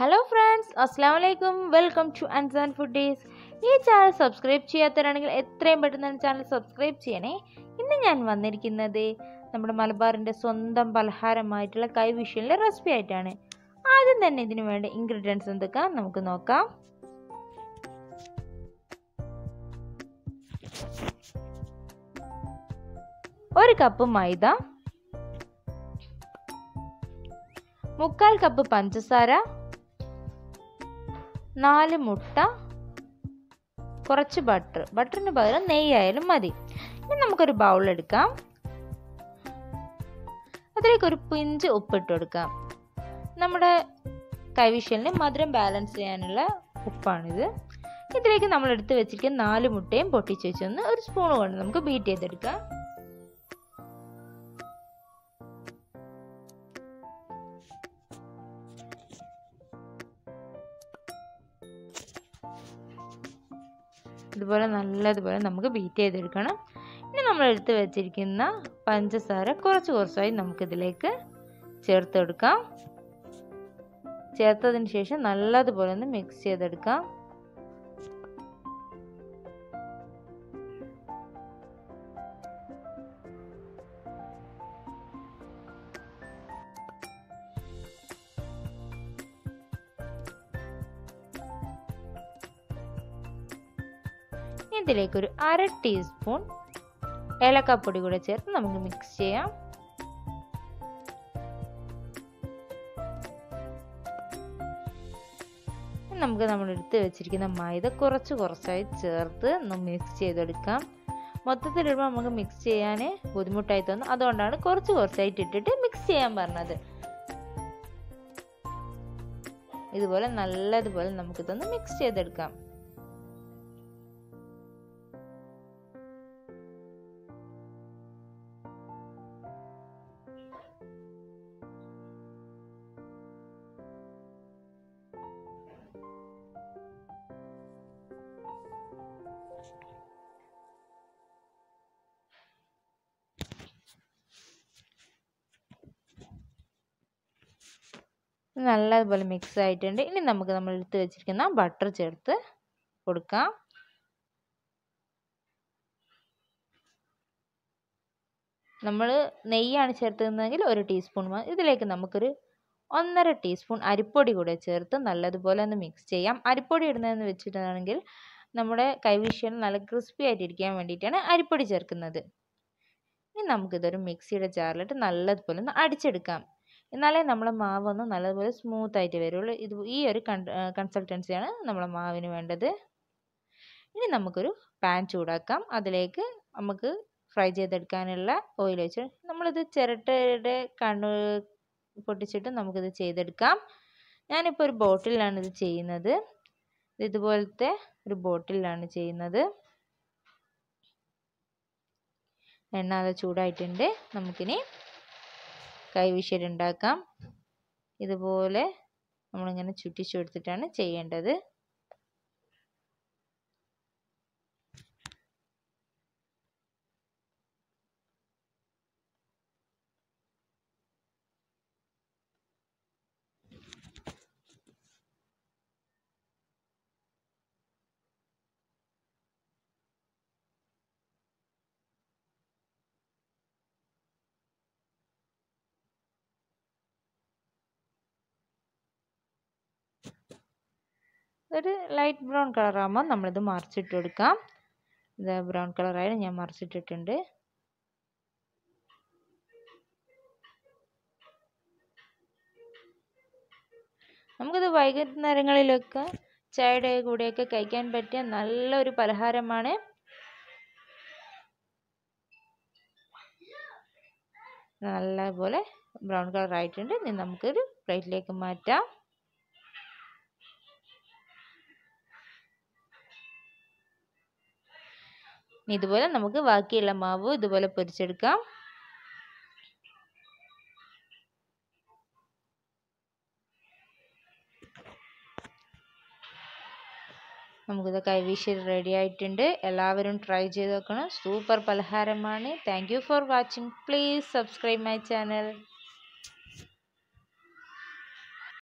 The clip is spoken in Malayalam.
ഹലോ ഫ്രണ്ട്സ് അസ്സാം വലൈക്കും welcome to Ansan food foodies ഈ ചാനൽ സബ്സ്ക്രൈബ് ചെയ്യാത്തവരാണെങ്കിൽ എത്രയും പെട്ടെന്ന് ചാനൽ സബ്സ്ക്രൈബ് ചെയ്യണേ. ഇന്ന് ഞാൻ വന്നിരിക്കുന്നത് നമ്മുടെ മലബാറിന്റെ സ്വന്തം പലഹാരമായിട്ടുള്ള കൈവിഷ്യലിന്റെ റെസിപ്പി ആയിട്ടാണ്. ആദ്യം തന്നെ ഇതിന് വേണ്ട ഇൻഗ്രീഡിയൻസ് എന്തൊക്കെ നമുക്ക് നോക്കാം. ഒരു കപ്പ് മൈദ. മുക്കാൽ കപ്പ് പഞ്ചസാര. നാല് മുട്ട കുറച്ച് ബട്ടർ ബട്ടറിന് പകരം നെയ്യായാലും മതി. ഇനി നമുക്കൊരു ബൗൾ എടുക്കാം. അതിലേക്ക് ഒരു പിഞ്ച് ഉപ്പിട്ട് കൊടുക്കാം. നമ്മുടെ കൈവിഷലിന് മധുരം ബാലൻസ് ചെയ്യാനുള്ള ഉപ്പാണിത്. ഇതിലേക്ക് നമ്മൾ എടുത്ത് വെച്ചിരിക്കുന്ന നാല് മുട്ടയും പൊട്ടിച്ച് വെച്ചൊന്ന് ഒരു സ്പൂൺ കൊണ്ട് നമുക്ക് ബീറ്റ് ചെയ്തെടുക്കാം. ഇതുപോലെ നല്ലതുപോലെ നമുക്ക് ബീറ്റ് ചെയ്തെടുക്കണം. ഇനി നമ്മൾ എടുത്ത് വെച്ചിരിക്കുന്ന പഞ്ചസാര കുറച്ച് കുറച്ചായി നമുക്കിതിലേക്ക് ചേർത്തെടുക്കാം. ചേർത്തതിന് ശേഷം നല്ലതുപോലെ ഒന്ന് മിക്സ് ചെയ്തെടുക്കാം. ഇതിലേക്ക് ഒരു അര ടീസ്പൂൺ ഏലക്കാപ്പൊടി കൂടെ ചേർത്ത് നമുക്ക് മിക്സ് ചെയ്യാം. നമുക്ക് നമ്മൾ എടുത്ത് വെച്ചിരിക്കുന്ന മൈദ കുറച്ച് കുറച്ചായി ചേർത്ത് ഒന്ന് മിക്സ് ചെയ്തെടുക്കാം. മൊത്തത്തിലിടുമ്പോൾ നമുക്ക് മിക്സ് ചെയ്യാൻ ബുദ്ധിമുട്ടായി തോന്നും. അതുകൊണ്ടാണ് കുറച്ച് കുറച്ചായിട്ട് ഇട്ടിട്ട് മിക്സ് ചെയ്യാൻ പറഞ്ഞത്. ഇതുപോലെ നല്ലതുപോലെ നമുക്കിതൊന്ന് മിക്സ് ചെയ്തെടുക്കാം. നല്ലതുപോലെ മിക്സ് ആയിട്ടുണ്ട്. ഇനി നമുക്ക് നമ്മൾ എടുത്ത് വെച്ചിരിക്കുന്ന ബട്ടർ ചേർത്ത് കൊടുക്കാം. നമ്മൾ നെയ്യാണ് ചേർത്തിരുന്നതെങ്കിൽ ഒരു ടീസ്പൂൺ ഇതിലേക്ക് നമുക്കൊരു ഒന്നര ടീസ്പൂൺ അരിപ്പൊടി കൂടെ ചേർത്ത് നല്ലതുപോലെ ഒന്ന് മിക്സ് ചെയ്യാം. അരിപ്പൊടി ഇടുന്നതെന്ന് വെച്ചിട്ടാണെങ്കിൽ നമ്മുടെ കൈവിഷ്യൽ നല്ല ക്രിസ്പി ആയിട്ടിരിക്കാൻ വേണ്ടിയിട്ടാണ് അരിപ്പൊടി ചേർക്കുന്നത്. ഇനി നമുക്കിതൊരു മിക്സിയുടെ ജാറിലിട്ട് നല്ലതുപോലെ ഒന്ന് അടിച്ചെടുക്കാം. എന്നാലേ നമ്മുടെ മാവ് ഒന്ന് നല്ലതുപോലെ സ്മൂത്ത് ആയിട്ട് വരുള്ളൂ. ഇത് ഈ ഒരു കൺസൾട്ടൻസിയാണ് നമ്മുടെ മാവിന് വേണ്ടത്. ഇനി നമുക്കൊരു പാൻ ചൂടാക്കാം. അതിലേക്ക് നമുക്ക് ഫ്രൈ ചെയ്തെടുക്കാനുള്ള ഓയിൽ വെച്ച് നമ്മളിത് ചിരട്ടയുടെ കണ്ണു പൊട്ടിച്ചിട്ട് നമുക്കിത് ചെയ്തെടുക്കാം. ഞാനിപ്പോൾ ഒരു ബോട്ടിലാണ് ഇത് ചെയ്യുന്നത്. ഇതുപോലത്തെ ഒരു ബോട്ടിലാണ് ചെയ്യുന്നത്. എണ്ണ അത് ചൂടായിട്ടുണ്ട്. നമുക്കിനി കൈവിഷൽ ഉണ്ടാക്കാം. ഇതുപോലെ നമ്മളിങ്ങനെ ചുറ്റിച്ചു കൊടുത്തിട്ടാണ് ചെയ്യേണ്ടത്. ഒരു ലൈറ്റ് ബ്രൗൺ കളറാകുമ്പോൾ നമ്മളിത് മറിച്ചിട്ട് കൊടുക്കാം ഇത് ബ്രൗൺ കളറായി ഞാൻ മറിച്ചിട്ടിട്ടുണ്ട്. നമുക്കിത് വൈകുന്നേരങ്ങളിലൊക്കെ ചായയുടെ കൂടെയൊക്കെ കഴിക്കാൻ പറ്റിയ നല്ലൊരു പലഹാരമാണ്. നല്ലപോലെ ബ്രൗൺ കളർ ആയിട്ടുണ്ട്. ഇനി നമുക്കൊരു പ്ലേറ്റിലേക്ക് മാറ്റാം. ഇതുപോലെ നമുക്ക് ബാക്കിയുള്ള മാവ് ഇതുപോലെ പൊരിച്ചെടുക്കാം. നമുക്കിത് കൈവീശി റെഡി ആയിട്ടുണ്ട്. എല്ലാവരും ട്രൈ ചെയ്ത് നോക്കണം. Super പലഹാരമാണ്. Thank for watching please subscribe my channel